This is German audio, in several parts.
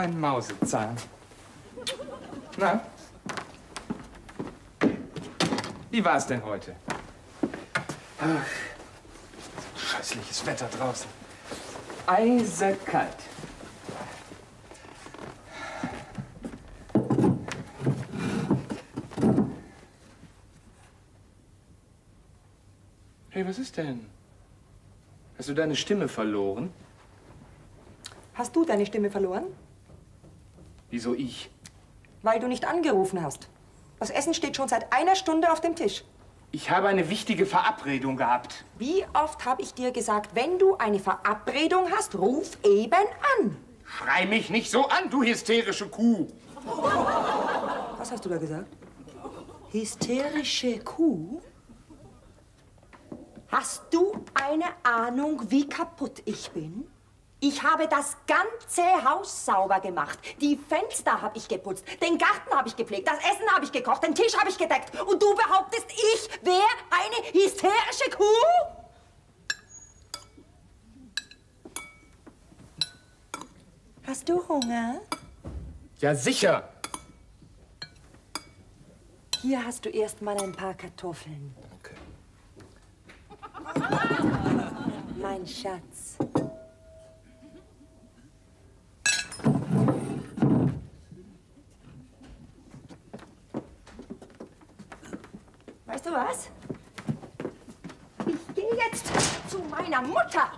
Mein Mausezahn. Na? Wie war es denn heute? Ach, scheußliches Wetter draußen. Eisekalt. Hey, was ist denn? Hast du deine Stimme verloren? Hast du deine Stimme verloren? Wieso ich? Weil du nicht angerufen hast. Das Essen steht schon seit einer Stunde auf dem Tisch. Ich habe eine wichtige Verabredung gehabt. Wie oft habe ich dir gesagt, wenn du eine Verabredung hast, ruf eben an. Schrei mich nicht so an, du hysterische Kuh. Was hast du da gesagt? Hysterische Kuh? Hast du eine Ahnung, wie kaputt ich bin? Ich habe das ganze Haus sauber gemacht. Die Fenster habe ich geputzt, den Garten habe ich gepflegt, das Essen habe ich gekocht, den Tisch habe ich gedeckt. Und du behauptest, ich wäre eine hysterische Kuh? Hast du Hunger? Ja, sicher. Hier hast du erst mal ein paar Kartoffeln. Okay. Mein Schatz. Weißt du was? Ich gehe jetzt zu meiner Mutter.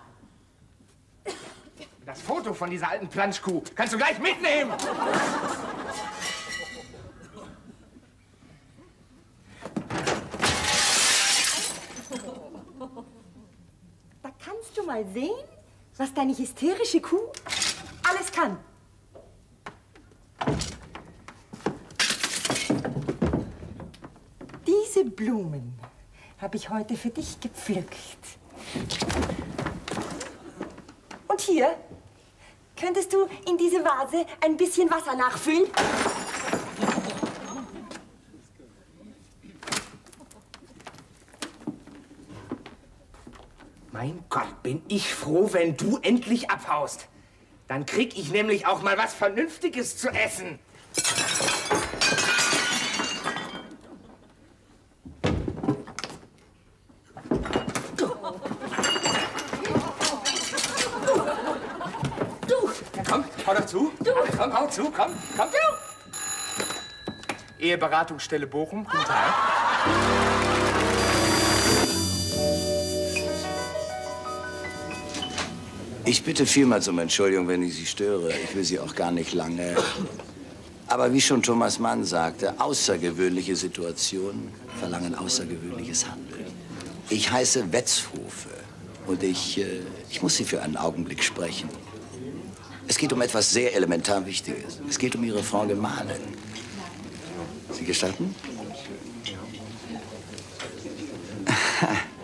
Das Foto von dieser alten Planschkuh kannst du gleich mitnehmen. Da kannst du mal sehen, was deine hysterische Kuh alles kann. Diese Blumen habe ich heute für dich gepflückt. Und hier könntest du in diese Vase ein bisschen Wasser nachfüllen. Mein Gott, bin ich froh, wenn du endlich abhaust. Dann krieg ich nämlich auch mal was Vernünftiges zu essen. Du! Ja, komm, hau doch zu. Du! Komm, hau zu, komm, komm. Du! Eheberatungsstelle Bochum, guten Tag. Ich bitte vielmals um Entschuldigung, wenn ich Sie störe. Ich will Sie auch gar nicht lange. Aber wie schon Thomas Mann sagte, außergewöhnliche Situationen verlangen außergewöhnliches Handeln. Ich heiße Wetzhofe und ich, äh, ich muss Sie für einen Augenblick sprechen. Es geht um etwas sehr elementar Wichtiges. Es geht um Ihre Frau Gemahlin. Sie gestatten?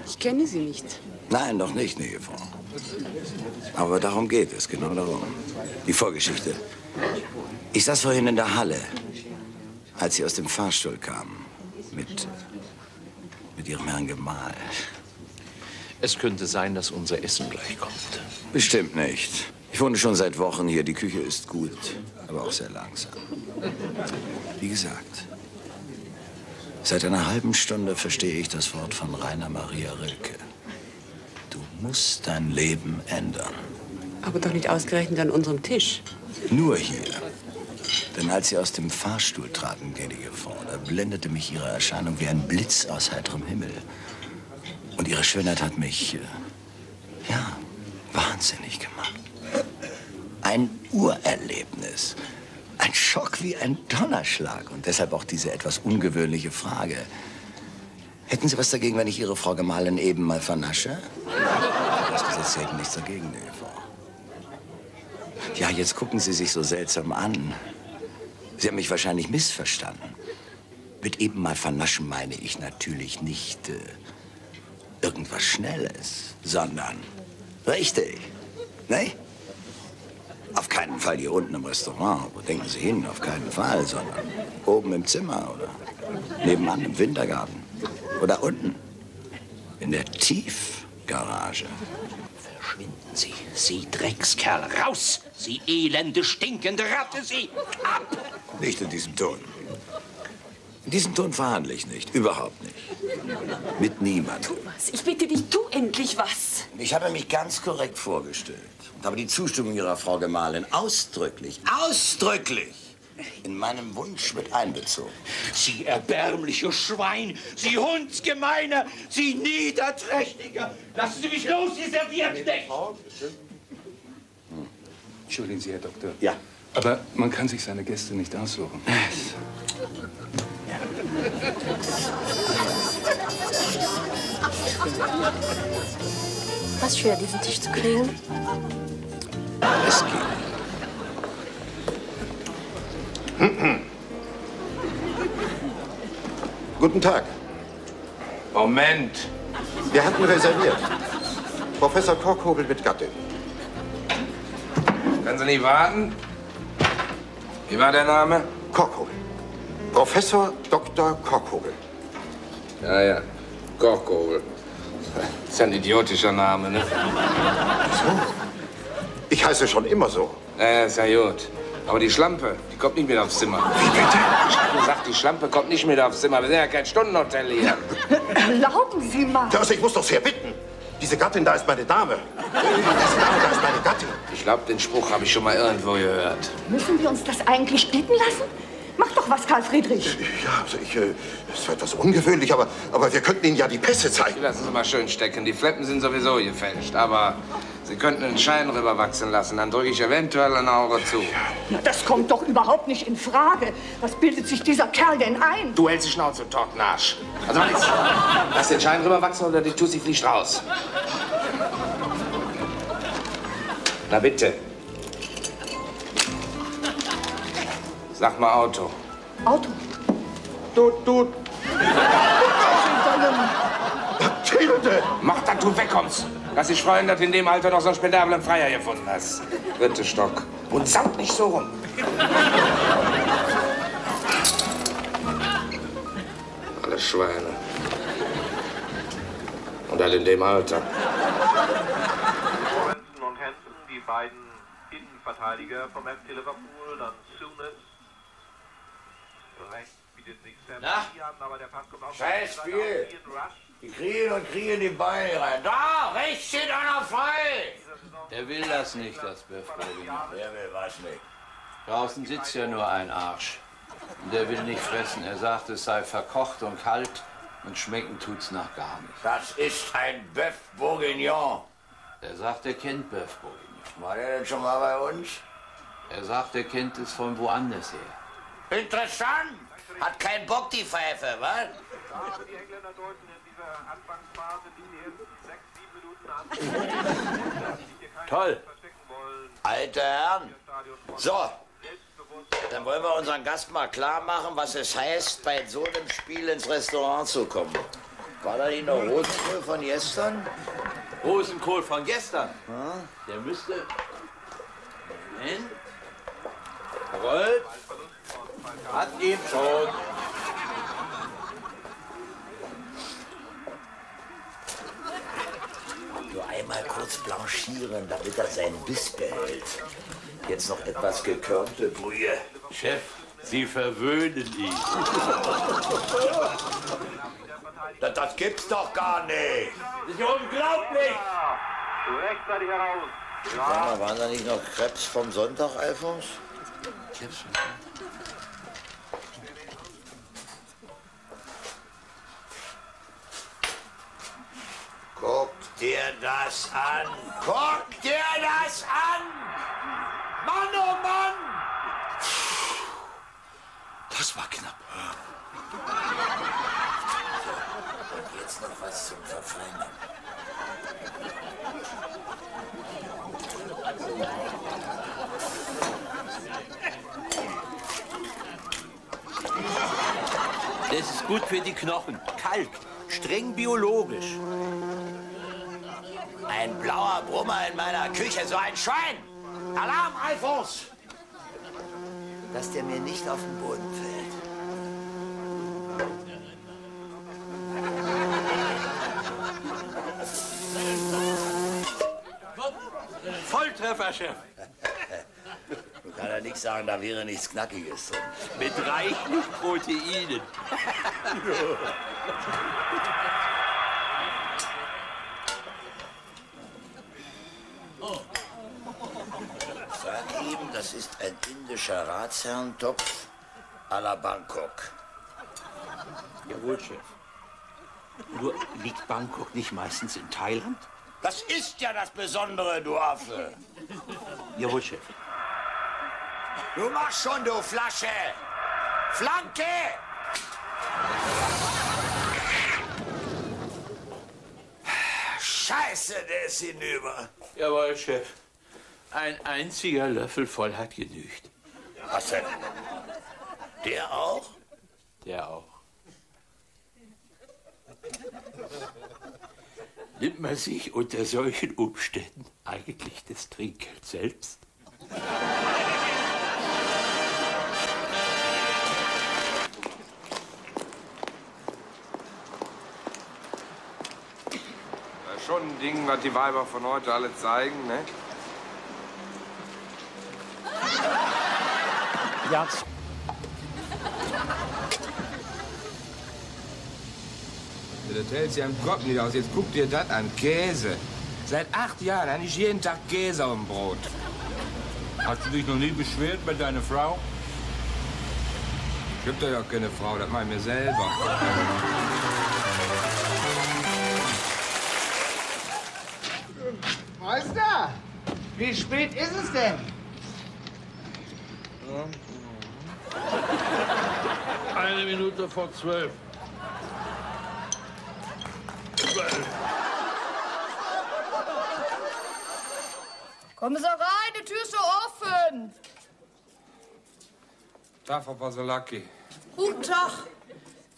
Ich kenne sie nicht. Nein, noch nicht, nee, Frau. Aber darum geht es, genau darum. Die Vorgeschichte. Ich saß vorhin in der Halle, als Sie aus dem Fahrstuhl kamen. Mit, mit Ihrem Herrn Gemahl. Es könnte sein, dass unser Essen gleich kommt. Bestimmt nicht. Ich wohne schon seit Wochen hier. Die Küche ist gut, aber auch sehr langsam. Wie gesagt, seit einer halben Stunde verstehe ich das Wort von Rainer Maria Rilke. Du musst dein Leben ändern. Aber doch nicht ausgerechnet an unserem Tisch. Nur hier. Denn als sie aus dem Fahrstuhl traten, gnädige Frau, da blendete mich ihre Erscheinung wie ein Blitz aus heiterem Himmel. Und ihre Schönheit hat mich, äh, ja, wahnsinnig gemacht. Ein Urerlebnis. Ein Schock wie ein Donnerschlag. Und deshalb auch diese etwas ungewöhnliche Frage. Hätten Sie was dagegen, wenn ich Ihre Frau Gemahlin eben mal vernasche? Das Gesetz hält nichts dagegen, Frau. Ja, jetzt gucken Sie sich so seltsam an. Sie haben mich wahrscheinlich missverstanden. Mit eben mal vernaschen meine ich natürlich nicht äh, irgendwas Schnelles, sondern richtig. Ne? Auf keinen Fall hier unten im Restaurant. Wo denken Sie hin? Auf keinen Fall, sondern oben im Zimmer oder nebenan im Wintergarten. Oder unten in der Tiefgarage. Verschwinden Sie, Sie Dreckskerl, raus! Sie elende, stinkende Ratte, Sie! Ab! Nicht in diesem Ton. In diesem Ton verhandle ich nicht. Überhaupt nicht. Mit niemandem. Was? Ich bitte dich, tu endlich was. Ich habe mich ganz korrekt vorgestellt und habe die Zustimmung Ihrer Frau Gemahlin ausdrücklich, ausdrücklich in meinem Wunsch mit einbezogen. Sie erbärmliche Schwein! Sie Hundsgemeiner! Sie Niederträchtiger! Lassen Sie mich los, Sie Servierknecht! Entschuldigen Sie, Herr Doktor. Ja. Aber man kann sich seine Gäste nicht aussuchen. Was schwer, diesen Tisch zu kriegen? Es geht. Guten Tag. Moment. Wir hatten reserviert. Professor Korkhobel mit Gattin. Können Sie nicht warten? Wie war der Name? Korkhobel. Professor Dr. Korkhobel. Ja, ja. Korkhobel. Das ist ja ein idiotischer Name, ne? Ich heiße schon immer so. Ja, ist ja gut. Aber die Schlampe, die kommt nicht mit aufs Zimmer. Wie bitte? Ich hab gesagt, die Schlampe kommt nicht mit aufs Zimmer. Wir sind ja kein Stundenhotel hier. Erlauben Sie mal. Also ich muss doch sehr bitten. Diese Gattin da ist meine Dame. Diese Dame da ist meine Gattin. Ich glaube, den Spruch habe ich schon mal irgendwo gehört. Müssen wir uns das eigentlich bitten lassen? Doch was, Karl Friedrich. Ja, also ich, äh, es ist etwas ungewöhnlich, aber, aber wir könnten Ihnen ja die Pässe zeigen. Lassen Sie mal schön stecken. Die Fleppen sind sowieso gefälscht. Aber Sie könnten einen Schein rüberwachsen lassen. Dann drücke ich eventuell ein Auge zu. Na, das kommt doch überhaupt nicht in Frage. Was bildet sich dieser Kerl denn ein? Du hältst die Schnauze, Tortenarsch. Also was jetzt? Lass den Schein rüberwachsen oder die Tussi fliegt raus. Na bitte. Sag mal Auto. Auto. Tut, tut. Mathilde! Mach, dass du wegkommst. Lass dich freuen, dass du in dem Alter noch so einen spendablen Freier gefunden hast. Dritte Stock. Und samt nicht so rum. Alle Schweine. Und alle in dem Alter. Robinson und Hansen, die beiden Innenverteidiger vom FC Liverpool, dann Souness. Rechts bietet sich Sam Na? Der Scheiß Spiel. Die kriegen und kriegen die Beine rein. Da, rechts steht einer frei. Der will das nicht, das Böff Wer will was nicht? Draußen sitzt ja nur ein Arsch. Und der will nicht fressen. Er sagt, es sei verkocht und kalt und schmecken tut's nach gar nicht. Das ist ein Bœuf Bourguignon. Er sagt, er kennt Böff Bourguignon. War der denn schon mal bei uns? Er sagt, er kennt es von woanders her. Interessant. Hat keinen Bock, die Pfeife, was? Also die Engländer deuten in dieser Anfangsphase die ersten sechs, sieben Minuten an. Toll. Alte Herren. Voll. So, dann wollen wir unseren Gast mal klar machen, was es heißt, bei so einem Spiel ins Restaurant zu kommen. War da nicht noch Rosenkohl von gestern? Rosenkohl von gestern. Der müsste. Moment. Rollt. Hat ihn schon. Nur einmal kurz blanchieren, damit er seinen Biss behält. Jetzt noch etwas gekörnte Brühe. Chef, Sie verwöhnen ihn. Das, das gibt's doch gar nicht. Das ist ja unglaublich. Rechtzeitig heraus. Sag mal, waren da nicht noch Krebs vom Sonntag, Alfons? Guck dir das an! Guck dir das an! Mann, oh Mann! Das war knapp. Und jetzt noch was zum Verfeinern. Das ist gut für die Knochen. Kalk. Streng biologisch. Ein blauer Brummer in meiner Küche, so ein Schwein! Alarm, Alfons! Dass der mir nicht auf den Boden fällt. Volltreffer, Chef. Kann ja nichts sagen, da wäre nichts Knackiges drin. Mit reichlich Proteinen. Sag ihm, das ist ein indischer Ratsherrentopf à la Bangkok. Jawohl, Chef. Nur liegt Bangkok nicht meistens in Thailand? Das ist ja das Besondere, du Affe. Jawohl, Chef. Du machst schon, du Flasche. Flanke! Scheiße, der ist hinüber. Jawohl, Chef. Ein einziger Löffel voll hat genügt. Was denn? Der auch? Der auch. Nimmt man sich unter solchen Umständen eigentlich das Trinkgeld selbst? Ding, was die Weiber von heute alle zeigen, ne? Ja. Das hält sich am Kopf nicht aus. Jetzt guck dir das an. Käse. Seit acht Jahren habe ich jeden Tag Käse auf dem Brot. Hast du dich noch nie beschwert bei deiner Frau? Gibt doch ja keine Frau, das mach ich mir selber. Meister, wie spät ist es denn? Eine Minute vor zwölf. Kommen Sie rein, die Tür ist so offen. Tag, Frau Pasolaki. Guten Tag.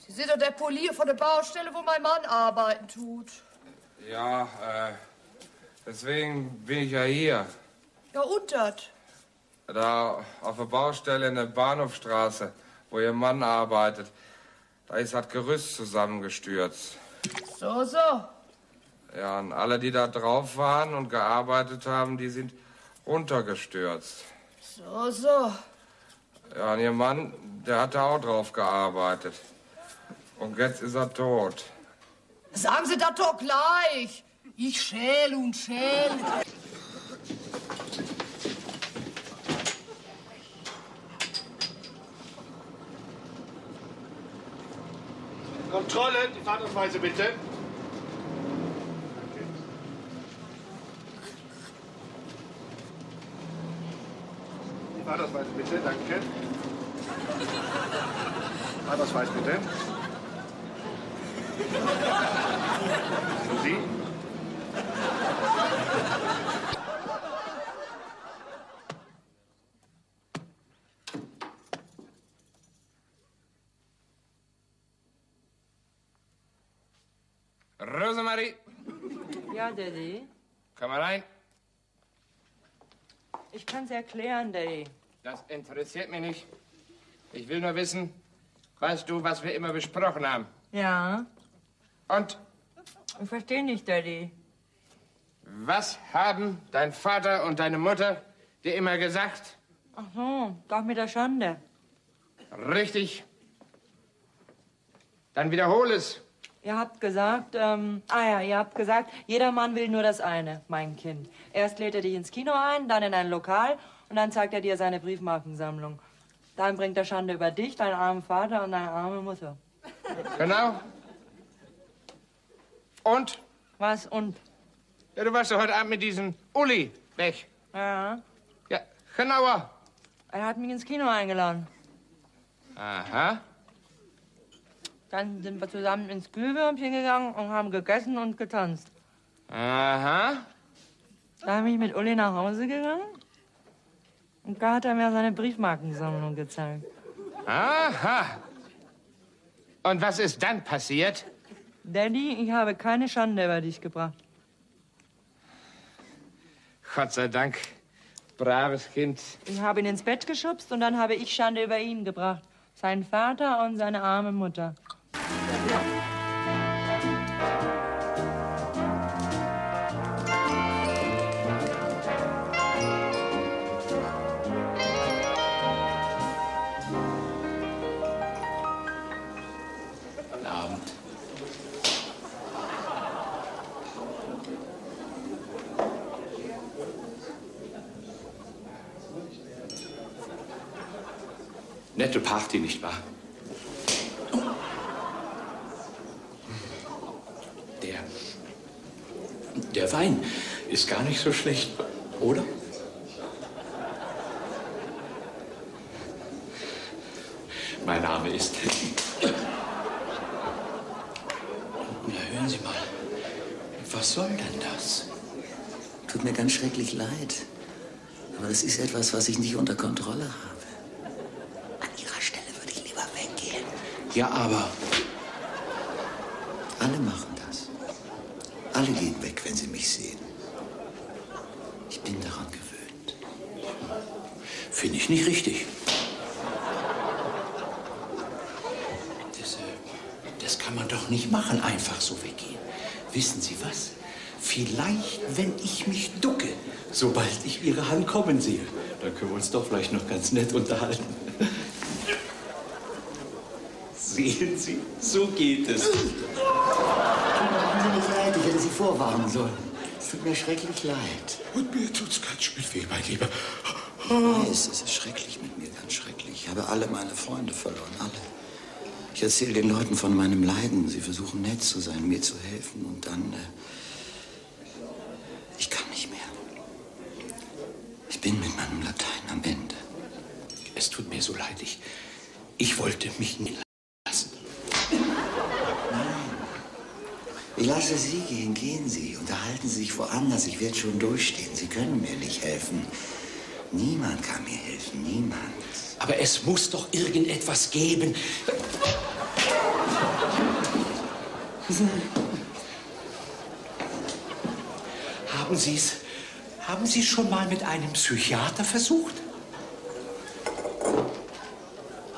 Sie sind doch der Polier von der Baustelle, wo mein Mann arbeiten tut. Ja, äh, deswegen bin ich ja hier. Ja, und das? Da auf der Baustelle in der Bahnhofstraße, wo Ihr Mann arbeitet. Da ist das Gerüst zusammengestürzt. So, so. Ja, und alle, die da drauf waren und gearbeitet haben, die sind runtergestürzt. So, so. Ja, und Ihr Mann, der hat da auch drauf gearbeitet. Und jetzt ist er tot. Sagen Sie das doch gleich. Ich schäl und schäl. Kontrolle, die Fahrtausweise bitte. Die Fahrtausweise bitte, danke. Fahrtausweis bitte. Ja, Daddy. komm mal rein. Ich kann's erklären, Daddy. Das interessiert mich nicht. Ich will nur wissen, weißt du, was wir immer besprochen haben? Ja. Und Ich verstehe nicht, Daddy. was haben dein Vater und deine Mutter dir immer gesagt? Ach so, doch mit der Schande. Richtig. Dann wiederhol es. Ihr habt gesagt, ähm, ah ja, ihr habt gesagt, jeder Mann will nur das eine, mein Kind. Erst lädt er dich ins Kino ein, dann in ein Lokal und dann zeigt er dir seine Briefmarkensammlung. Dann bringt er Schande über dich, deinen armen Vater und deine arme Mutter. Genau. Und? Was und? Ja, du warst doch heute Abend mit diesem Uli weg. Ja. Ja, genauer. Er hat mich ins Kino eingeladen. Aha. Dann sind wir zusammen ins Glühwürmchen gegangen und haben gegessen und getanzt. Aha. Da bin ich mit Uli nach Hause gegangen und da hat er mir seine Briefmarkensammlung gezeigt. Aha. Und was ist dann passiert? Daddy, ich habe keine Schande über dich gebracht. Gott sei Dank. Braves Kind. Ich habe ihn ins Bett geschubst und dann habe ich Schande über ihn gebracht. Seinen Vater und seine arme Mutter. Nette Party, nicht wahr? Der Wein ist gar nicht so schlecht, oder? Mein Name ist. Na, hören Sie mal. Was soll denn das? Tut mir ganz schrecklich leid. Aber das ist etwas, was ich nicht unter Kontrolle habe. An Ihrer Stelle würde ich lieber weggehen. Ja, aber. Alle machen. Alle gehen weg, wenn sie mich sehen. Ich bin daran gewöhnt. Finde ich nicht richtig. Das, äh, das kann man doch nicht machen, einfach so weggehen. Wissen Sie was? Vielleicht, wenn ich mich ducke, sobald ich Ihre Hand kommen sehe, dann können wir uns doch vielleicht noch ganz nett unterhalten. Sehen Sie, so geht es. Tut mir nicht leid, ich hätte Sie vorwarnen sollen. Es tut mir schrecklich leid. Und mir tut's ganz schön weh, mein Lieber. Nee, es ist schrecklich mit mir, ganz schrecklich. Ich habe alle meine Freunde verloren, alle. Ich erzähle den Leuten von meinem Leiden. Sie versuchen nett zu sein, mir zu helfen. Und dann... Äh, ich kann nicht mehr. Ich bin mit meinem Latein am Ende. Es tut mir so leid. Ich, ich wollte mich nie Ich lasse Sie gehen, gehen Sie. Unterhalten Sie sich woanders. Ich werde schon durchstehen. Sie können mir nicht helfen. Niemand kann mir helfen, niemand. Aber es muss doch irgendetwas geben. Haben Sie es haben Sie schon mal mit einem Psychiater versucht?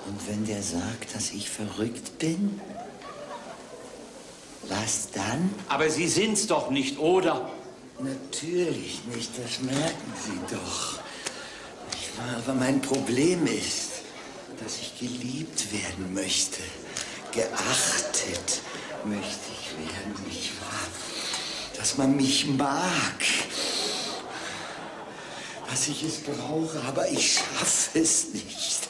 Und wenn der sagt, dass ich verrückt bin? Was dann? Aber Sie sind's doch nicht, oder? Natürlich nicht, das merken Sie doch. Aber mein Problem ist, dass ich geliebt werden möchte. Geachtet möchte ich werden, nicht wahr? Dass man mich mag. Dass ich es brauche, aber ich schaffe es nicht.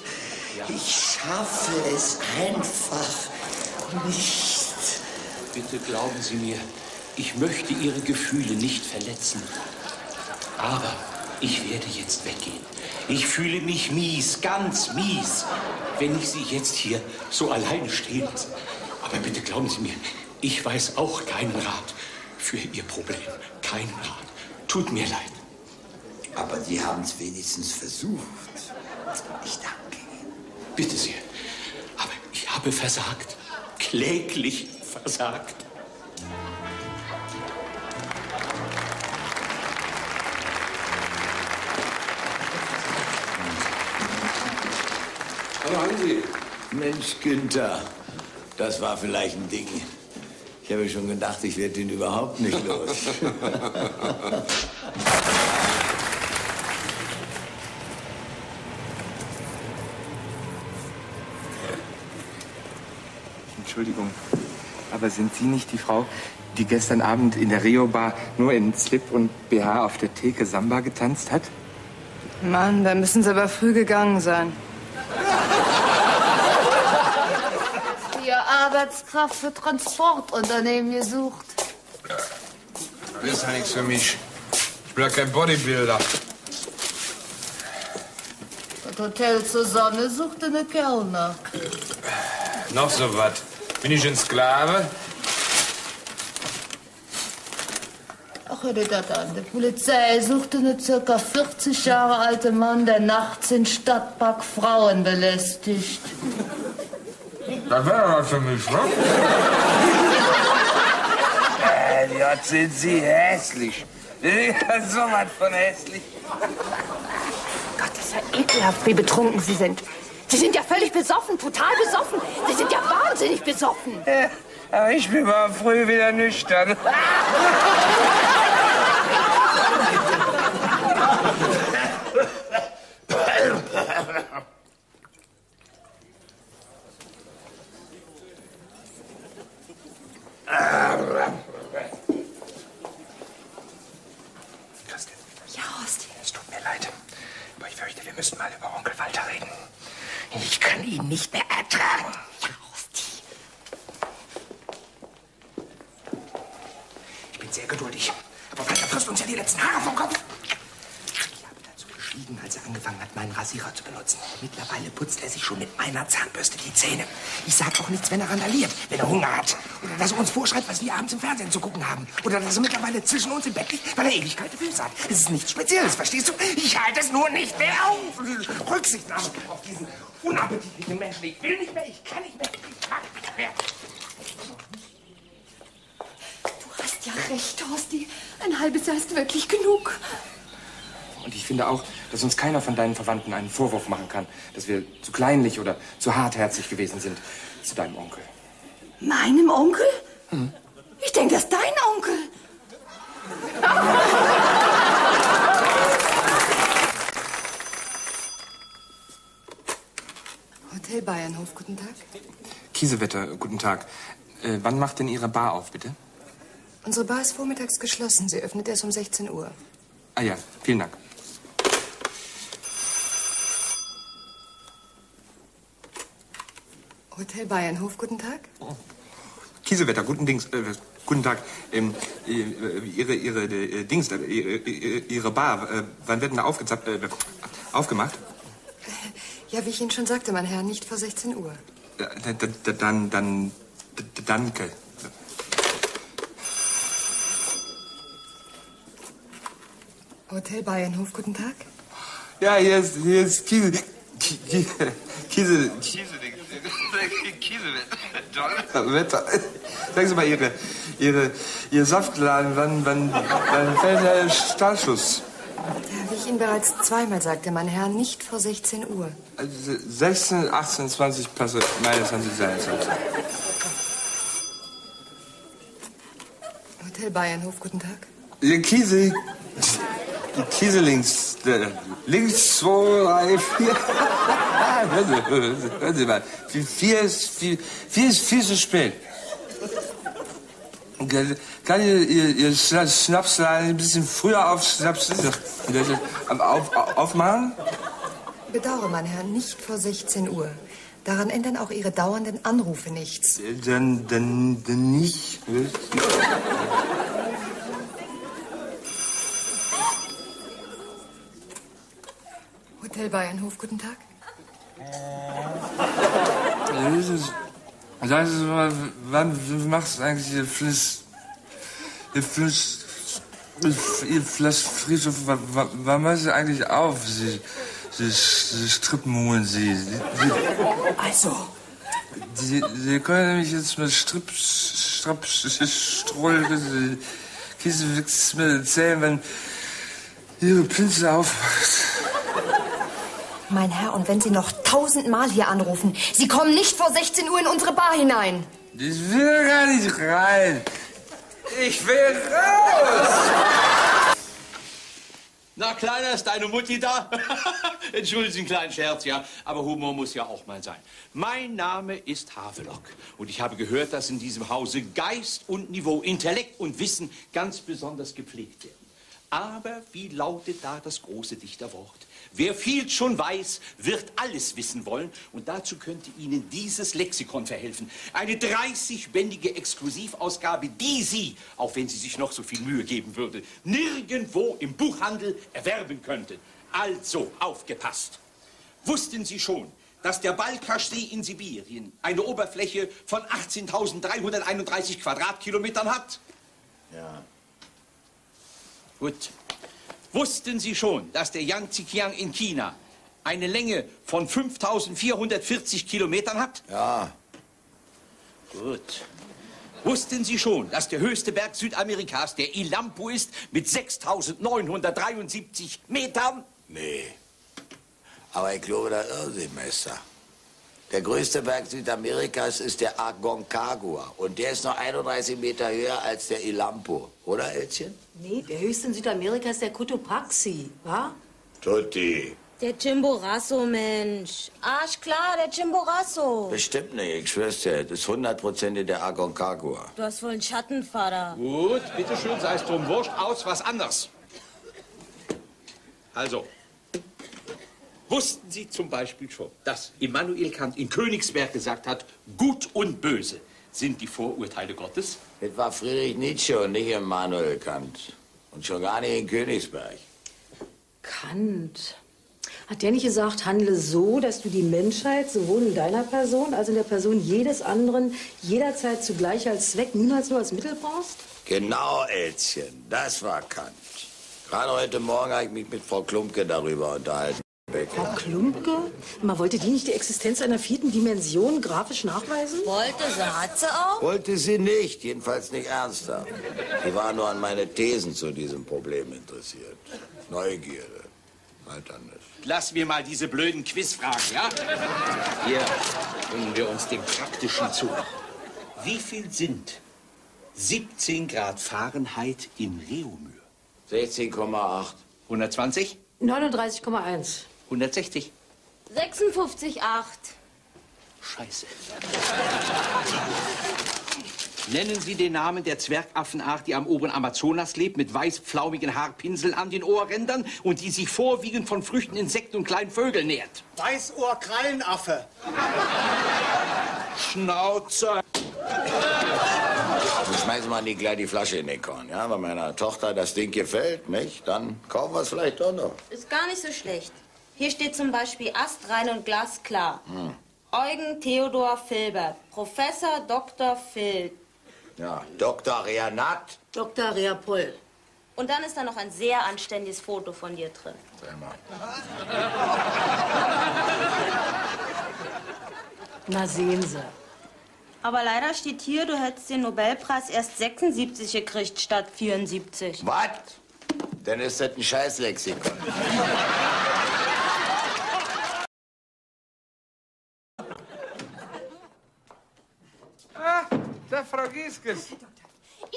Ich schaffe es einfach nicht. Bitte glauben Sie mir, ich möchte Ihre Gefühle nicht verletzen. Aber ich werde jetzt weggehen. Ich fühle mich mies, ganz mies, wenn ich Sie jetzt hier so alleine stehen lasse. Aber bitte glauben Sie mir, ich weiß auch keinen Rat für Ihr Problem. Keinen Rat. Tut mir leid. Aber die haben es wenigstens versucht. Ich danke Ihnen. Bitte sehr. Aber ich habe versagt. Kläglich versagt. Hallo Hansi. Mensch, Günther. Das war vielleicht ein Ding. Ich habe schon gedacht, ich werde ihn überhaupt nicht los. Entschuldigung, aber sind Sie nicht die Frau, die gestern Abend in der Rio-Bar nur in Slip und BH auf der Theke Samba getanzt hat? Mann, da müssen Sie aber früh gegangen sein. Die Arbeitskraft für Transportunternehmen gesucht. Das ist ja nichts für mich. Ich bin ja kein Bodybuilder. Das Hotel zur Sonne suchte eine Kellner. Noch so was. Bin ich ein Sklave? Ach, hör dir das an. Die Polizei suchte einen circa 40 Jahre alte Mann, der nachts in Stadtpark Frauen belästigt. Das wäre was für mich, ne? Äh, Gott, sind Sie hässlich. so was von hässlich. Gott, das ist ja ekelhaft, wie betrunken Sie sind. Sie sind ja völlig besoffen, total besoffen. Sie sind ja wahnsinnig besoffen. Ja, aber ich bin morgen früh wieder nüchtern. Christel, Ja, Horst. es tut mir leid. Aber ich fürchte, wir müssen mal ich kann ihn nicht mehr ertragen. Ich bin sehr geduldig. Aber vielleicht frisst uns ja die letzten Haare vom Kopf. Geschwiegen, als er angefangen hat, meinen Rasierer zu benutzen. Mittlerweile putzt er sich schon mit meiner Zahnbürste die Zähne. Ich sag auch nichts, wenn er randaliert, wenn er Hunger hat. Oder dass er uns vorschreibt, was wir abends im Fernsehen zu gucken haben. Oder dass er mittlerweile zwischen uns im Bett liegt, weil er ewig kalte Füße hat. Es ist nichts Spezielles, verstehst du? Ich halte es nur nicht mehr auf. Rücksichtnahme auf diesen unappetitlichen Menschen. Ich will nicht mehr, ich kann nicht mehr, ich mag nicht mehr. Du hast ja recht, Horsti. Ein halbes Jahr ist wirklich genug. Und ich finde auch, dass uns keiner von deinen Verwandten einen Vorwurf machen kann, dass wir zu kleinlich oder zu hartherzig gewesen sind zu deinem Onkel. Meinem Onkel? Ich denke, das ist dein Onkel. Hotel Bayernhof, guten Tag. Kiesewetter, guten Tag. Äh, wann macht denn Ihre Bar auf, bitte? Unsere Bar ist vormittags geschlossen. Sie öffnet erst um 16 Uhr. Ah ja, vielen Dank. Hotel Bayernhof, guten Tag. Kiesewetter, guten Dings, äh, guten Tag. Ähm, äh, ihre, ihre, äh, Dings, äh, ihre, ihre Bar, äh, wann wird denn da aufgezappt, äh, aufgemacht? Ja, wie ich Ihnen schon sagte, mein Herr, nicht vor 16 Uhr. Dann, dann, d- d- danke. Hotel Bayernhof, guten Tag. Ja, hier ist, hier ist Kiesel. Kie- Kie- Kiesel. Kiesel. Wetter. Sagen Sie mal, Ihre, Ihre, Ihr Saftladen, wann, wann, wann fällt der Startschuss? Wie ich Ihnen bereits zweimal sagte, mein Herr, nicht vor 16 Uhr. Also 16, 18, 20 Pässe. Nein, das haben Sie selbst. Hotel Bayernhof, guten Tag. Ihr Kiesel. Die Kiesel links. Links, zwei, drei, vier. Hören Sie, hören Sie, mal. Vier- ist, vier, vier ist viel zu spät. Kann- Kann ihr, ihr, ihr Schna- Schnapsladen ein bisschen früher aufschnapsen? Auf, auf, aufmachen? Bedauere, mein Herr, nicht vor 16 Uhr. Daran ändern auch Ihre dauernden Anrufe nichts. Dann, dann, dann nicht. Hotel Bayernhof, guten Tag. Das ist- Sagen Sie mal, wann machst du eigentlich Ihr Fliss... Ihr Fliss... Ihr Flaschfriedhof, wann, wann- machst du eigentlich auf? Sie, Sie, Sie Strippmulen, Sie. Sie, Also, Sie, Sie können nämlich jetzt mit Stripp... Strapp... Stroll... Kiesewix mir erzählen, wenn Ihre Pinsel aufmacht. Mein Herr, und wenn Sie noch tausendmal hier anrufen, Sie kommen nicht vor 16 Uhr in unsere Bar hinein. Ich will gar nicht rein. Ich will raus. Na, Kleiner, ist deine Mutti da? Entschuldigen Sie einen kleinen Scherz, ja. Aber Humor muss ja auch mal sein. Mein Name ist Havelock. Und ich habe gehört, dass in diesem Hause Geist und Niveau, Intellekt und Wissen ganz besonders gepflegt werden. Aber wie lautet da das große Dichterwort? Wer viel schon weiß, wird alles wissen wollen. Und dazu könnte Ihnen dieses Lexikon verhelfen. Eine 30-bändige Exklusivausgabe, die Sie, auch wenn sie sich noch so viel Mühe geben würde, nirgendwo im Buchhandel erwerben könnten. Also, aufgepasst. Wussten Sie schon, dass der Balkaschsee in Sibirien eine Oberfläche von 18.331 Quadratkilometern hat? Ja. Gut. Wussten Sie schon, dass der Yangtze-Kiang in China eine Länge von 5440 Kilometern hat? Ja. Gut. Wussten Sie schon, dass der höchste Berg Südamerikas der Ilampu ist mit 6973 Metern? Nee. Aber ich glaube, da irren Sie, Meister. Der größte Berg Südamerikas ist der Aconcagua. Und der ist noch 31 Meter höher als der Ilampo. Oder, Elchen? Nee, der höchste in Südamerika ist der Cotopaxi, wa? Tutti. Der Chimborazo, Mensch. Arsch klar, der Chimborazo. Bestimmt nicht, ich schwör's dir. Das ist 100 Prozent der Aconcagua. Du hast wohl einen Schattenvater. Gut, bitteschön, sei es drum wurscht, aus was anderes. Also, wussten Sie zum Beispiel schon, dass Immanuel Kant in Königsberg gesagt hat, Gut und Böse sind die Vorurteile Gottes? Das war Friedrich Nietzsche und nicht Immanuel Kant. Und schon gar nicht in Königsberg. Kant. Hat der nicht gesagt, handle so, dass du die Menschheit sowohl in deiner Person als in der Person jedes anderen jederzeit zugleich als Zweck, niemals nur als Mittel brauchst? Genau, Elzchen, das war Kant. Gerade heute Morgen habe ich mich mit Frau Klumpke darüber unterhalten. Frau Klumpke? Man wollte die nicht die Existenz einer vierten Dimension grafisch nachweisen? Wollte sie, hat sie auch? Wollte sie nicht, jedenfalls nicht ernsthaft. Sie war nur an meine Thesen zu diesem Problem interessiert. Neugierde, Alternis. Lassen wir mal diese blöden Quizfragen, ja? Hier bringen wir uns dem Praktischen zu. Wie viel sind 17 Grad Fahrenheit in Reaumür? 16,8. 120? 39,1. 160? 56,8. Scheiße. Nennen Sie den Namen der Zwergaffenart, die am oberen Amazonas lebt, mit weiß-pflaumigen Haarpinseln an den Ohrrändern und die sich vorwiegend von Früchten, Insekten und kleinen Vögeln nährt. Weißohr-Krallenaffe. Schnauze. Dann schmeißen wir nicht gleich die Flasche in den Korn, ja? Wenn meiner Tochter das Ding gefällt, nicht? Dann kaufen wir es vielleicht doch noch. Ist gar nicht so schlecht. Hier steht zum Beispiel astrein und glasklar. Hm. Eugen Theodor Filbert, Professor Dr. Phil. Ja, Dr. Renat. Dr. Reapol. Und dann ist da noch ein sehr anständiges Foto von dir drin. Sag mal. Na sehen Sie. Aber leider steht hier, du hättest den Nobelpreis erst 76 gekriegt statt 74. Was? Dann ist das ein Scheißlexikon. Frau Gieskes.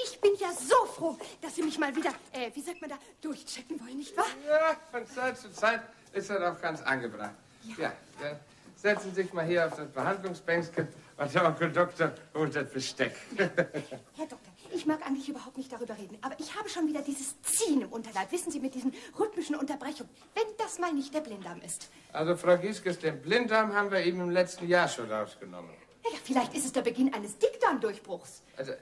Ich bin ja so froh, dass Sie mich mal wieder, äh, wie sagt man da, durchchecken wollen, nicht wahr? Ja, von Zeit zu Zeit ist er doch ganz angebracht. Ja, dann setzen Sie sich mal hier auf das Behandlungsbänkchen und der Onkel Doktor holt das Besteck. Herr Doktor, ich mag eigentlich überhaupt nicht darüber reden, aber ich habe schon wieder dieses Ziehen im Unterleib, wissen Sie, mit diesen rhythmischen Unterbrechungen, wenn das mal nicht der Blinddarm ist. Also, Frau Gieskes, den Blinddarm haben wir eben im letzten Jahr schon rausgenommen. Naja, vielleicht ist es der Beginn eines Dickdarmdurchbruchs. Also,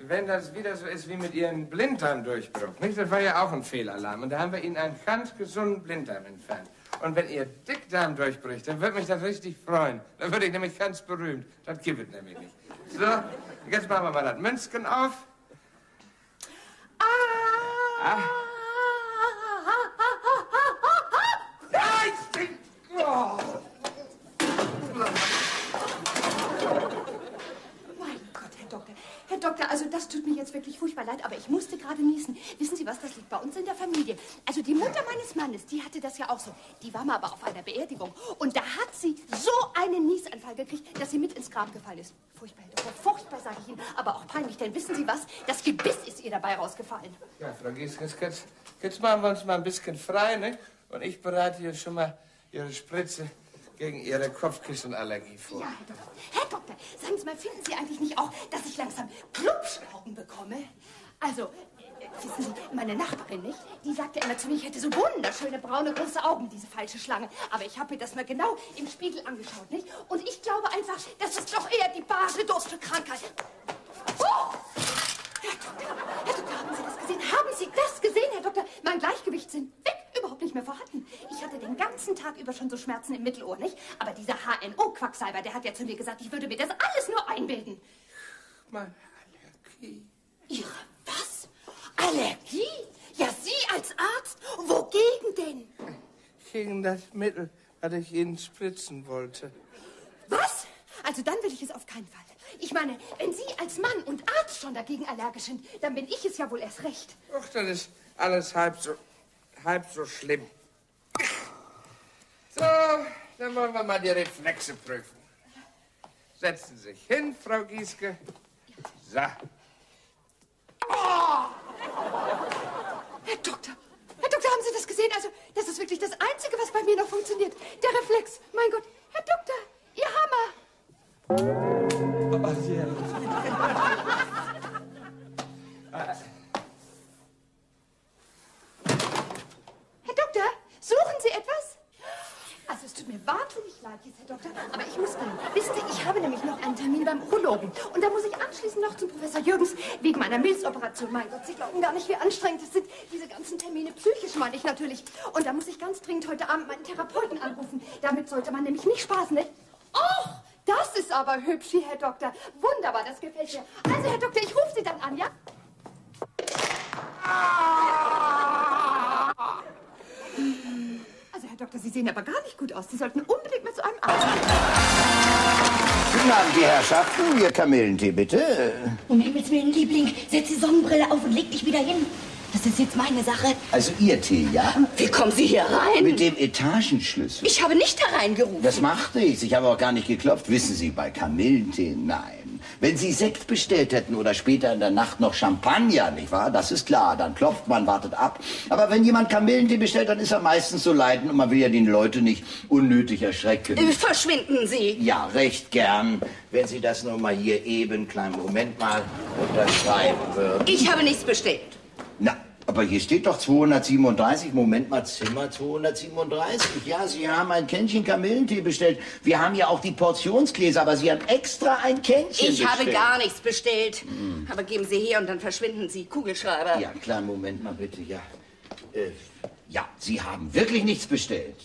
wenn das wieder so ist wie mit Ihrem Blinddarmdurchbruch, nicht? Das war ja auch ein Fehlalarm. Und da haben wir Ihnen einen ganz gesunden Blinddarm entfernt. Und wenn Ihr Dickdarm durchbricht, dann würde mich das richtig freuen. Dann würde ich nämlich ganz berühmt. Das gibt es nämlich nicht. So, jetzt machen wir mal das Münzchen auf. Ah. Nein! Oh. Mein Gott, Herr Doktor. Herr Doktor, also das tut mir jetzt wirklich furchtbar leid, aber ich musste gerade niesen. Wissen Sie was, das liegt bei uns in der Familie. Also die Mutter meines Mannes, die hatte das ja auch so. Die war mal aber auf einer Beerdigung. Und da hat sie so einen Niesanfall gekriegt, dass sie mit ins Grab gefallen ist. Furchtbar, Herr Doktor, furchtbar, sage ich Ihnen. Aber auch peinlich, denn wissen Sie was? Das Gebiss ist ihr dabei rausgefallen. Ja, Frau Gieskes, jetzt, jetzt machen wir uns mal ein bisschen frei, ne? Und ich bereite hier schon mal Ihre Spritze gegen Ihre Kopfkissenallergie vor. Ja, Herr Doktor. Herr Doktor, sagen Sie mal, finden Sie eigentlich nicht auch, dass ich langsam Klubschaugen bekomme? Also, äh, wissen Sie, meine Nachbarin, nicht? Die sagte immer zu mir, ich hätte so wunderschöne braune große Augen, diese falsche Schlange. Aber ich habe mir das mal genau im Spiegel angeschaut, nicht? Und ich glaube einfach, das ist doch eher die Basedurste-Krankheit. Oh! Herr Doktor, Herr Doktor, haben Sie das gesehen? Haben Sie das gesehen, Herr Doktor? Mein Gleichgewichtssinn weg, überhaupt nicht mehr vorhanden. Ich hatte den ganzen Tag über schon so Schmerzen im Mittelohr, nicht? Aber dieser HNO-Quacksalber, der hat ja zu mir gesagt, ich würde mir das alles nur einbilden. Meine Allergie. Ihre was? Allergie? Ja, Sie als Arzt? Wogegen denn? Gegen das Mittel, das ich Ihnen spritzen wollte. Was? Also dann will ich es auf keinen Fall. Ich meine, wenn Sie als Mann und Arzt schon dagegen allergisch sind, dann bin ich es ja wohl erst recht. Ach, das ist alles halb so, halb so schlimm. So, dann wollen wir mal die Reflexe prüfen. Setzen Sie sich hin, Frau Gieske. So. Oh! Herr Doktor, Herr Doktor, haben Sie das gesehen? Also, das ist wirklich das Einzige, was bei mir noch funktioniert. Der Reflex. Mein Gott, Herr Doktor, Ihr Hammer. Oh, sehr Herr Doktor, suchen Sie etwas? Also, es tut mir wahnsinnig leid. Leidjes, Herr Doktor, aber ich muss gehen. Wissen Sie, ich habe nämlich noch einen Termin beim Urologen. Und da muss ich anschließend noch zum Professor Jürgens wegen meiner Milzoperation. Mein Gott, Sie glauben gar nicht, wie anstrengend es sind. Diese ganzen Termine, psychisch meine ich natürlich. Und da muss ich ganz dringend heute Abend meinen Therapeuten anrufen. Damit sollte man nämlich nicht spaßen, ne? Och, das ist aber hübsch hier, Herr Doktor. Wunderbar, das gefällt mir. Also, Herr Doktor, ich rufe Sie dann an, ja? Also, Herr Doktor, Sie sehen aber gar nicht gut aus. Sie sollten unbedingt mal zu einem Arzt. Guten Abend, die Herrschaften. Ihr Kamillentee, bitte. Um Himmels Willen, Liebling, setz die Sonnenbrille auf und leg dich wieder hin. Das ist jetzt meine Sache. Also Ihr Tee, ja? Wie kommen Sie hier rein? Mit dem Etagenschlüssel. Ich habe nicht hereingerufen. Das macht nichts. Ich habe auch gar nicht geklopft. Wissen Sie, bei Kamillentee, nein. Wenn Sie Sekt bestellt hätten oder später in der Nacht noch Champagner, nicht wahr? Das ist klar. Dann klopft man, wartet ab. Aber wenn jemand Kamillentee bestellt, dann ist er meistens so leidend und man will ja die Leute nicht unnötig erschrecken. Äh, Verschwinden Sie. Ja, recht gern. Wenn Sie das noch mal hier eben, kleinen Moment mal, unterschreiben würden. Ich habe nichts bestellt. Na, aber hier steht doch 237. Moment mal, Zimmer 237. Ja, Sie haben ein Kännchen Kamillentee bestellt. Wir haben ja auch die Portionsgläser, aber Sie haben extra ein Kännchen Ich bestellt. habe gar nichts bestellt. Aber geben Sie her und dann verschwinden Sie. Kugelschreiber. Ja, kleinen Moment mal bitte, ja. Äh, ja, Sie haben wirklich nichts bestellt.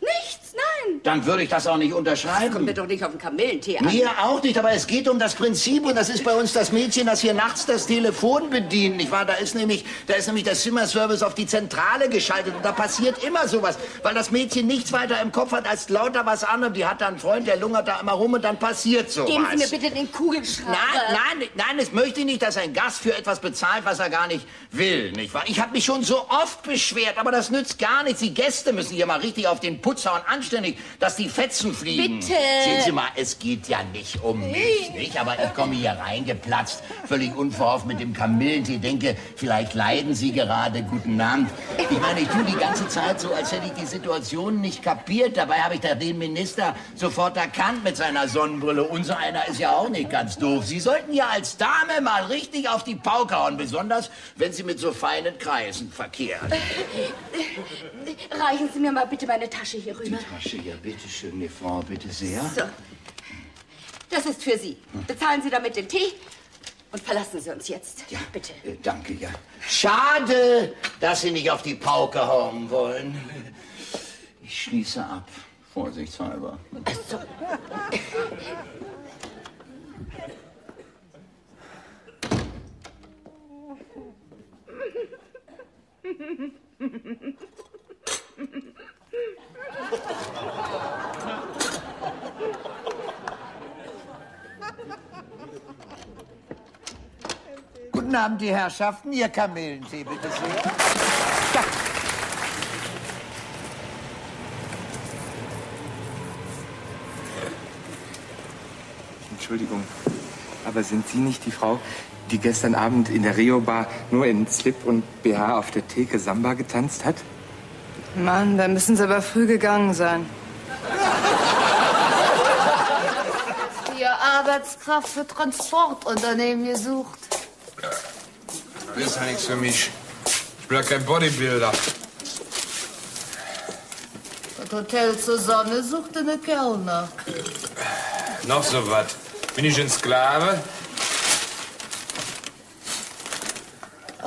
Nichts, nein. Dann würde ich das auch nicht unterschreiben. Kommt mir doch nicht auf den Kamillentee an. Mir auch nicht, aber es geht um das Prinzip und das ist bei uns das Mädchen, das hier nachts das Telefon bedient, nicht wahr? Da ist nämlich, da ist nämlich der Zimmerservice auf die Zentrale geschaltet und da passiert immer sowas, weil das Mädchen nichts weiter im Kopf hat als lauter was anderem. Die hat da einen Freund, der lungert da immer rum und dann passiert sowas. Geben Sie mir bitte den Kugelschreiber. Nein, nein, nein, es möchte ich nicht, dass ein Gast für etwas bezahlt, was er gar nicht will, nicht wahr? Ich habe mich schon so oft beschwert, aber das nützt gar nichts. Die Gäste müssen hier mal richtig auf den Putz hauen, anständig, dass die Fetzen fliegen. Bitte. Sehen Sie mal, es geht ja nicht um mich, nicht? Aber ich komme hier reingeplatzt, völlig unverhofft mit dem Kamillentee, denke, vielleicht leiden Sie gerade. Guten Abend. Ich meine, ich tue die ganze Zeit so, als hätte ich die Situation nicht kapiert. Dabei habe ich da den Minister sofort erkannt mit seiner Sonnenbrille. Unser einer ist ja auch nicht ganz doof. Sie sollten ja als Dame mal richtig auf die Pauke hauen, besonders wenn Sie mit so feinen Kreisen verkehren. Reichen Sie mir mal bitte meine Tasche hier rüber. Tasche, ja, bitteschön, die Frau, bitte sehr. So. Das ist für Sie. Bezahlen Sie damit den Tee und verlassen Sie uns jetzt. Ja, bitte. Äh, danke, ja. Schade, dass Sie nicht auf die Pauke hauen wollen. Ich schließe ab, vorsichtshalber. So. Guten Abend, die Herrschaften. Ihr Kamillentee, bitte sehr. Entschuldigung, aber sind Sie nicht die Frau, die gestern Abend in der Rio-Bar nur in Slip und BH auf der Theke Samba getanzt hat? Mann, da müssen Sie aber früh gegangen sein. Die Arbeitskraft für Transportunternehmen gesucht. Das ist ja nichts für mich. Ich bin ja kein Bodybuilder. Das Hotel zur Sonne suchte eine Kellner. Noch so was. Bin ich ein Sklave?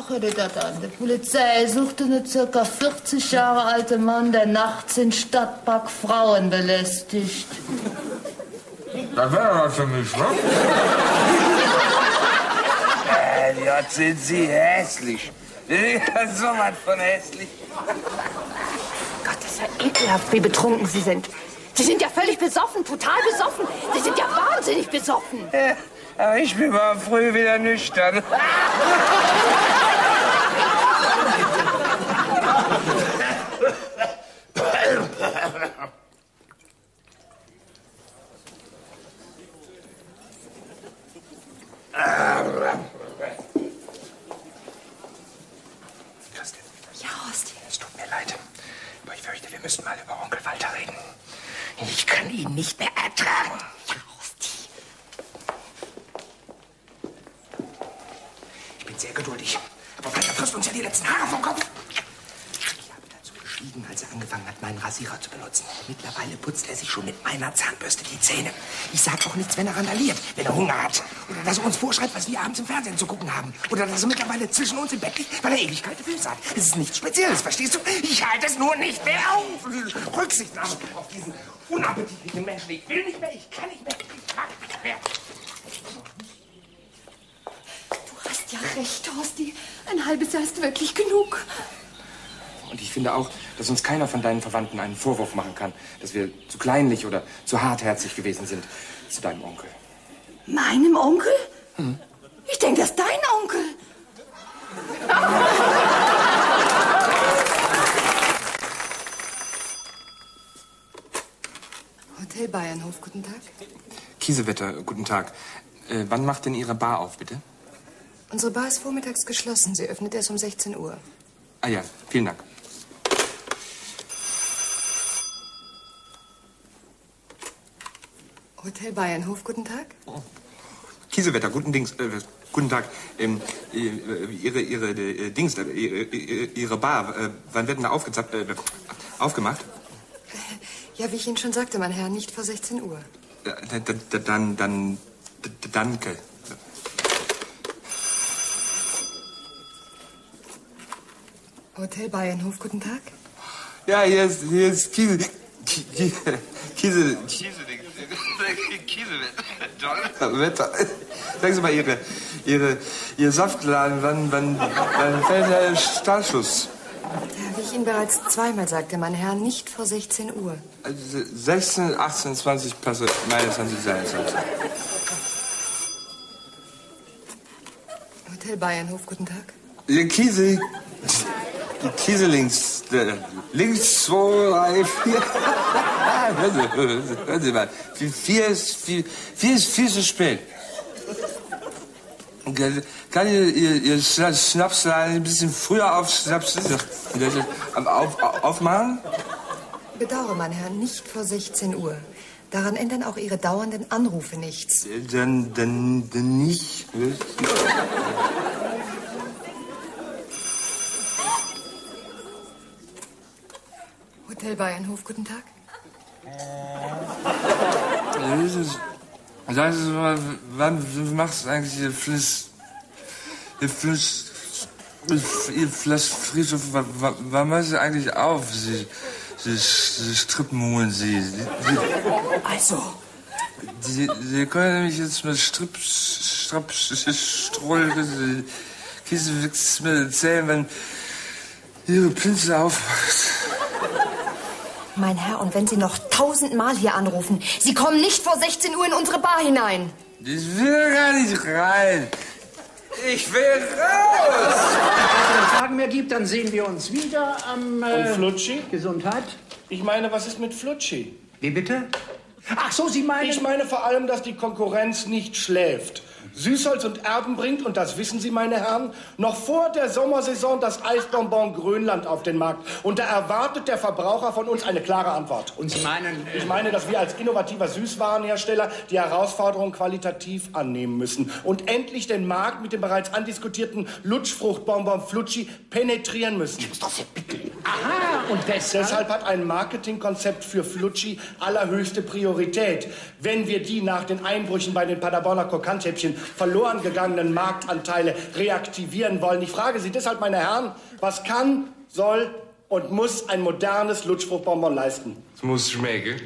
Dir das an. Die Polizei suchte einen circa 40 Jahre alte Mann, der nachts in Stadtpark Frauen belästigt. Das wäre was für mich, ne? Äh, jetzt sind Sie hässlich. So was von hässlich. Gott, das ist ja ekelhaft, wie betrunken Sie sind. Sie sind ja völlig besoffen, total besoffen. Sie sind ja wahnsinnig besoffen. Ja, aber ich bin mal früh wieder nüchtern. Christel, Ja, Horst. es tut mir leid. Aber ich fürchte, wir müssen mal über Onkel Walter reden. Ich kann ihn nicht mehr ertragen. Ja, Horsti. Ich bin sehr geduldig. Aber Walter frisst uns ja die letzten Haare vom Kopf. Geschieden, als er angefangen hat, meinen Rasierer zu benutzen. Mittlerweile putzt er sich schon mit meiner Zahnbürste die Zähne. Ich sag auch nichts, wenn er randaliert, wenn er Hunger hat. Oder dass er uns vorschreibt, was wir abends im Fernsehen zu gucken haben. Oder dass er mittlerweile zwischen uns im Bett liegt, weil er ewig kalte Füße hat. Es ist nichts Spezielles, verstehst du? Ich halte es nur nicht mehr auf. Rücksichtnahme auf diesen unappetitlichen Menschen. Ich will nicht mehr, ich kann nicht mehr, ich mag nicht mehr. Du hast ja recht, Horsti. Ein halbes Jahr ist wirklich genug. Und ich finde auch, dass uns keiner von deinen Verwandten einen Vorwurf machen kann, dass wir zu kleinlich oder zu hartherzig gewesen sind zu deinem Onkel. Meinem Onkel? Ich denke, das ist dein Onkel. Hotel Bayernhof, guten Tag. Kiesewetter, guten Tag. Äh, wann macht denn Ihre Bar auf, bitte? Unsere Bar ist vormittags geschlossen. Sie öffnet erst um 16 Uhr. Ah ja, vielen Dank. Hotel Bayernhof, guten Tag. Kiesewetter, guten Dings, äh, guten Tag. Ähm, äh, ihre, ihre, äh, Dings, äh, ihre, ihre Bar, äh, wann wird denn da aufgezappt, äh, aufgemacht? Ja, wie ich Ihnen schon sagte, mein Herr, nicht vor 16 Uhr. Dann, dann, d- d- danke. Hotel Bayernhof, guten Tag. Ja, hier ist, hier ist Kiesel. Kiesel. Kiesel. Wetter. Sagen Sie mal, Ihre, Ihre, Ihr Saftladen, wann, wann, wann fällt der Startschuss? Wie ich Ihnen bereits zweimal sagte, mein Herr, nicht vor 16 Uhr. Also 16, 18, 20 Pässe, meine 20 sein. Hotel Bayernhof, guten Tag. Ihr Kiesel. Die Kiesel links. der- Links, zwei, drei, vier. Ah, hören Sie, hören Sie, mal. Vier- Vier ist, vier, vier ist viel zu spät. Kann- Kann ihr, ihr, ihr Schna- Schnapsladen ein bisschen früher? Auf, auf, aufmachen? Bedauere, mein Herr, nicht vor 16 Uhr. Daran ändern auch Ihre dauernden Anrufe nichts. Dann, dann, dann nicht. Hotel Bayernhof, guten Tag. Das ist, sagen Sie mal, wann machst du eigentlich Ihr Fliss, Ihr Fliss, Ihr Flaschfriedhof, wann, wann- machst du eigentlich auf? Sie, Sie, Sie Strippmulen, Sie. Sie, Also, Sie, Sie können nämlich jetzt mit Stripp, Strapp, Stroll, Kiesewix mir erzählen, wenn Ihre Pinsel aufmacht. Mein Herr, und wenn Sie noch tausendmal hier anrufen, Sie kommen nicht vor 16 Uhr in unsere Bar hinein. Ich will gar nicht rein. Ich will raus! Wenn es Fragen mehr gibt, dann sehen wir uns wieder am... Äh, Und Flutschi? Gesundheit. Ich meine, was ist mit Flutschi? Wie bitte? Ach so, Sie meinen... Ich meine vor allem, dass die Konkurrenz nicht schläft. Süßholz und Erben bringt, und das wissen Sie, meine Herren, noch vor der Sommersaison das Eisbonbon Grönland auf den Markt. Und da erwartet der Verbraucher von uns eine klare Antwort. Und Sie meinen... Ich meine, dass wir als innovativer Süßwarenhersteller die Herausforderung qualitativ annehmen müssen und endlich den Markt mit dem bereits andiskutierten Lutschfruchtbonbon Flutschi penetrieren müssen. Ich muss doch Aha, und deshalb? Deshalb hat ein Marketingkonzept für Flutschi allerhöchste Priorität. Wenn wir die nach den Einbrüchen bei den Paderborner Kokanthäppchen verloren gegangenen Marktanteile reaktivieren wollen. Ich frage Sie deshalb, meine Herren, was kann, soll und muss ein modernes Lutschfruchtbonbon leisten? Es muss schmecken.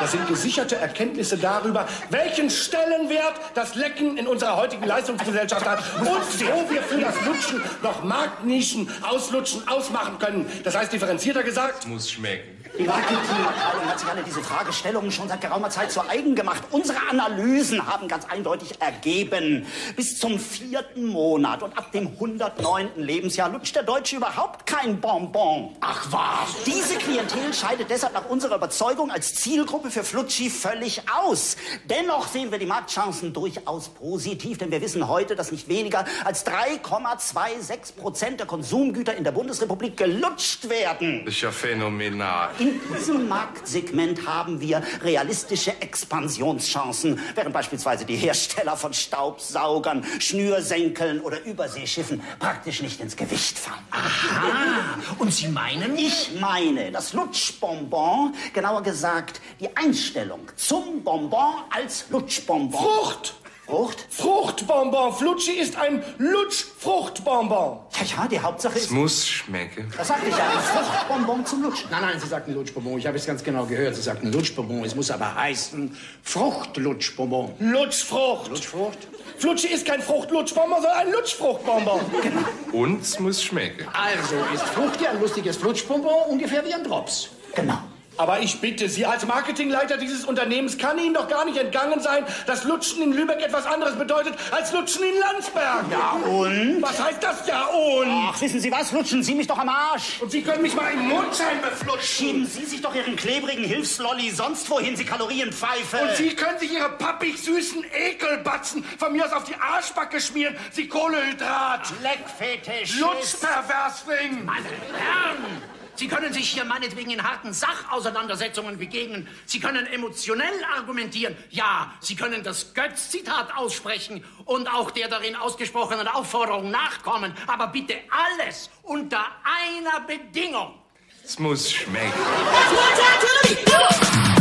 Das sind gesicherte Erkenntnisse darüber, welchen Stellenwert das Lecken in unserer heutigen Leistungsgesellschaft hat und wo wir für das Lutschen noch Marktnischen auslutschen, ausmachen können. Das heißt, differenzierter gesagt, Es muss schmecken. Die Marketingabteilung hat sich alle diese Fragestellungen schon seit geraumer Zeit zu eigen gemacht. Unsere Analysen haben ganz eindeutig ergeben, bis zum vierten Monat und ab dem 109. Lebensjahr lutscht der Deutsche überhaupt kein Bonbon. Ach was! Diese Klientel scheidet deshalb nach unserer Überzeugung als Zielgruppe für Flutschi völlig aus. Dennoch sehen wir die Marktchancen durchaus positiv, denn wir wissen heute, dass nicht weniger als 3,26 Prozent der Konsumgüter in der Bundesrepublik gelutscht werden. Das ist ja phänomenal. In diesem Marktsegment haben wir realistische Expansionschancen, während beispielsweise die Hersteller von Staubsaugern, Schnürsenkeln oder Überseeschiffen praktisch nicht ins Gewicht fallen. Aha. Und Sie meinen? Ich meine, das Lutschbonbon, genauer gesagt, die Einstellung zum Bonbon als Lutschbonbon. Frucht! Frucht? Fruchtbonbon. Flutschi ist ein Lutschfruchtbonbon. Ja, ja, die Hauptsache Es muss schmecken. Das sagte ich ja, ein Fruchtbonbon zum Lutschen. Nein, nein, Sie sagten Lutschbonbon. Ich habe es ganz genau gehört. Sie sagten Lutschbonbon. Es muss aber heißen Fruchtlutschbonbon. Lutschfrucht. Lutschfrucht? Flutschi ist kein Fruchtlutschbonbon, sondern ein Lutschfruchtbonbon. Und es muss schmecken. Also ist Fruchti ein lustiges Flutschbonbon ungefähr wie ein Drops. Genau. Aber ich bitte Sie, als Marketingleiter dieses Unternehmens kann Ihnen doch gar nicht entgangen sein, dass Lutschen in Lübeck etwas anderes bedeutet als Lutschen in Landsberg. Ja, und? Was heißt das ja und? Ach, wissen Sie was? Lutschen Sie mich doch am Arsch. Und Sie können mich mal im Mondschein beflutschen. Schieben Sie sich doch Ihren klebrigen Hilfslolli sonst wohin, Sie Kalorienpfeife. Und Sie können sich Ihre pappig süßen Ekelbatzen von mir aus auf die Arschbacke schmieren, Sie Kohlehydrat. Leckfetisch. Lutschperversling. Meine Herren! Sie können sich hier meinetwegen in harten Sachauseinandersetzungen begegnen. Sie können emotionell argumentieren. Ja, Sie können das Götz-Zitat aussprechen und auch der darin ausgesprochenen Aufforderung nachkommen. Aber bitte alles unter einer Bedingung. Es muss schmecken. Das muss natürlich